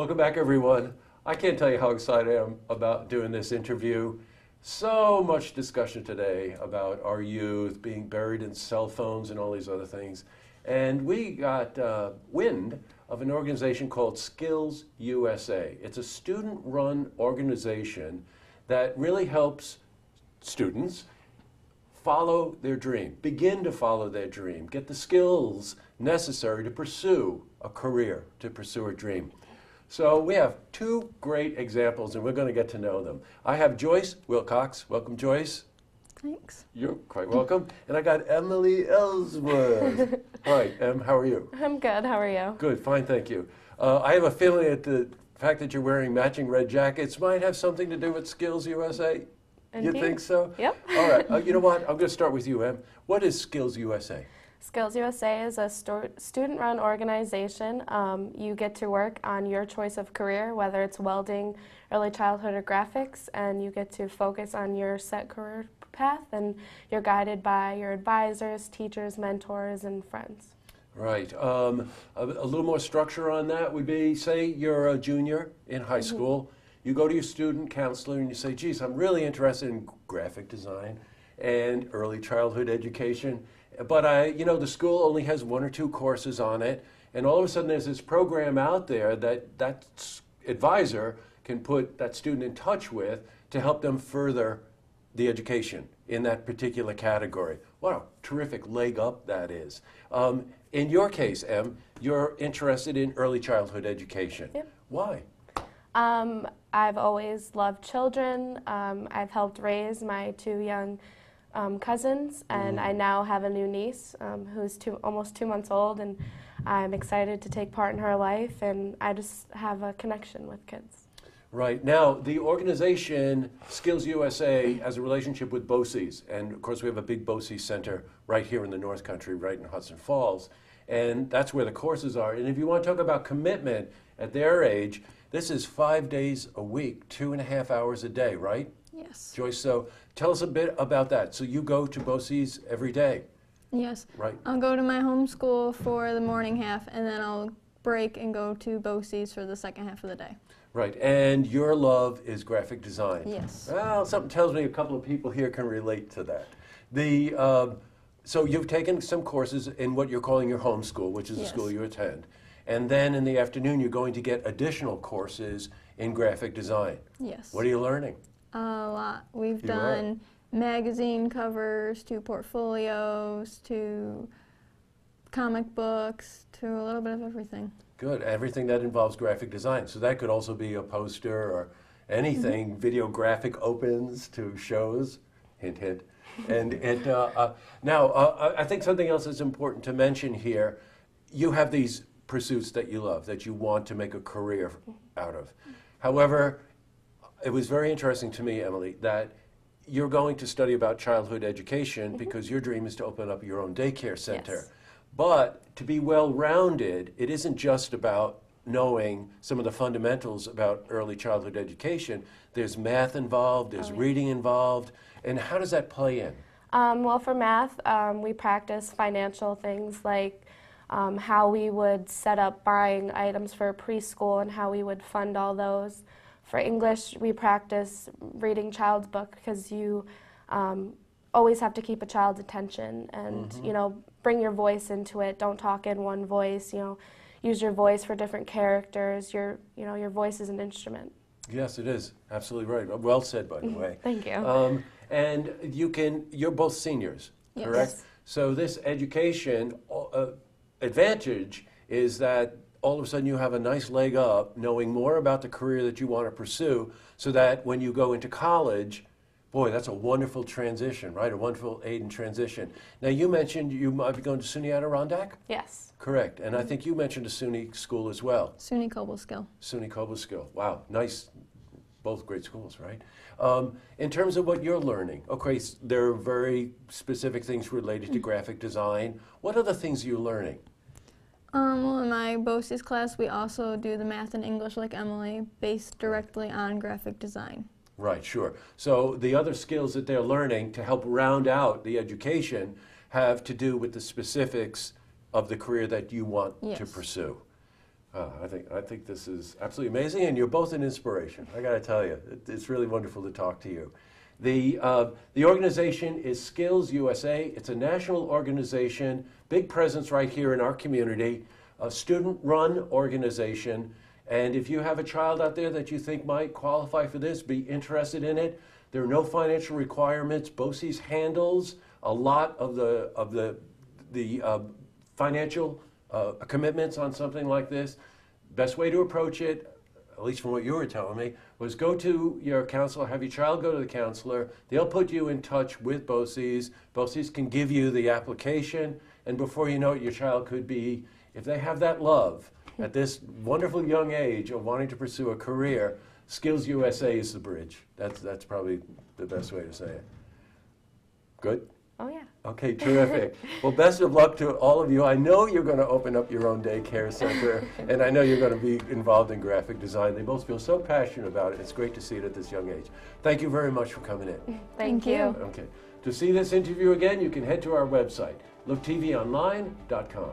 Welcome back, everyone. I can't tell you how excited I am about doing this interview. So much discussion today about our youth being buried in cell phones and all these other things. And we got uh, wind of an organization called Skills USA. It's a student run organization that really helps students follow their dream, begin to follow their dream, get the skills necessary to pursue a career, to pursue a dream. So we have two great examples, and we're going to get to know them. I have Joyce Wilcox. Welcome, Joyce. Thanks. You're quite welcome. and I got Emily Ellsworth. All right, Em, how are you? I'm good. How are you? Good, fine, thank you. Uh, I have a feeling that the fact that you're wearing matching red jackets might have something to do with Skills USA. Indeed. You think so? Yep. All right. Uh, you know what? I'm going to start with you, Em. What is Skills USA? Skills USA is a student-run organization. Um, you get to work on your choice of career, whether it's welding, early childhood, or graphics, and you get to focus on your set career path, and you're guided by your advisors, teachers, mentors, and friends. Right. Um, a, a little more structure on that would be, say you're a junior in high school. You go to your student counselor and you say, geez, I'm really interested in graphic design and early childhood education. But I, you know, the school only has one or two courses on it. And all of a sudden there's this program out there that that advisor can put that student in touch with to help them further the education in that particular category. What a terrific leg up that is. Um, in your case, Em, you're interested in early childhood education. Yep. Why? Um, I've always loved children. Um, I've helped raise my two young um, cousins, and I now have a new niece um, who's two, almost two months old, and I'm excited to take part in her life, and I just have a connection with kids. Right. Now, the organization Skills USA has a relationship with BOCES. And of course, we have a big BOCES center right here in the North Country, right in Hudson Falls. And that's where the courses are. And if you want to talk about commitment at their age, this is five days a week, two and a half hours a day, right? Yes. Joyce, so tell us a bit about that. So you go to BOCES every day, Yes. right? I'll go to my home school for the morning half, and then I'll break and go to BOCES for the second half of the day. Right. And your love is graphic design. Yes. Well, something tells me a couple of people here can relate to that. The um, so you've taken some courses in what you're calling your home school, which is the school you attend, and then in the afternoon you're going to get additional courses in graphic design. Yes. What are you learning? A lot. We've You are. done magazine covers to portfolios to comic books to a little bit of everything. Good. Everything that involves graphic design. So that could also be a poster or anything. Video graphic opens to shows. Hint, hint. And it, uh, uh, now, uh, I I think something else that's important to mention here. You have these pursuits that you love, that you want to make a career out of. However, it was very interesting to me, Emily, that you're going to study about childhood education because your dream is to open up your own daycare center. Yes. But to be well rounded, it isn't just about knowing some of the fundamentals about early childhood education. There's math involved, there's Oh, yeah. reading involved, and how does that play in? Um, well, for math, um, we practice financial things like um, how we would set up buying items for preschool and how we would fund all those. For English, we practice reading child's book because you um, always have to keep a child's attention and you know bring your voice into it. Don't talk in one voice. You know, use your voice for different characters. Your you know your voice is an instrument. Yes, it is. Absolutely right. Well said, by the way. Thank you. Um, and you can, you're both seniors, Yes. correct? Yes. So this education uh, advantage is that all of a sudden you have a nice leg up knowing more about the career that you want to pursue so that when you go into college, boy, that's a wonderful transition, right? A wonderful aid in transition. Now you mentioned you might be going to SUNY Adirondack? yes. Correct. And I think you mentioned a SUNY school as well. SUNY Cobleskill. SUNY Cobleskill. Wow, nice. Both great schools, right? Um, in terms of what you're learning, okay, there are very specific things related to graphic design. What other things are you're learning? Um, well, in my BOCES class, we also do the math and English like Emily, based directly on graphic design. Right, sure. So the other skills that they're learning to help round out the education have to do with the specifics of the career that you want to pursue. Uh, I think I think this is absolutely amazing, and you're both an inspiration. I got to tell you, it, it's really wonderful to talk to you. The uh, the organization is Skills USA. It's a national organization, big presence right here in our community, a student-run organization. And if you have a child out there that you think might qualify for this, be interested in it, there are no financial requirements. BOCES handles a lot of the of the the uh, financial uh, commitments on something like this. Best way to approach it, at least from what you were telling me, was go to your counselor, have your child go to the counselor. They'll put you in touch with BOCES. BOCES can give you the application, and before you know it, your child could be, if they have that love at this wonderful young age of wanting to pursue a career, Skills USA is the bridge. That's, that's probably the best way to say it. Good? Oh, yeah. Okay, terrific. well, best of luck to all of you. I know you're going to open up your own daycare center, and I know you're going to be involved in graphic design. They both feel so passionate about it. It's great to see it at this young age. Thank you very much for coming in. Thank Thank, you. you. Okay. To see this interview again, you can head to our website, looktvonline.com.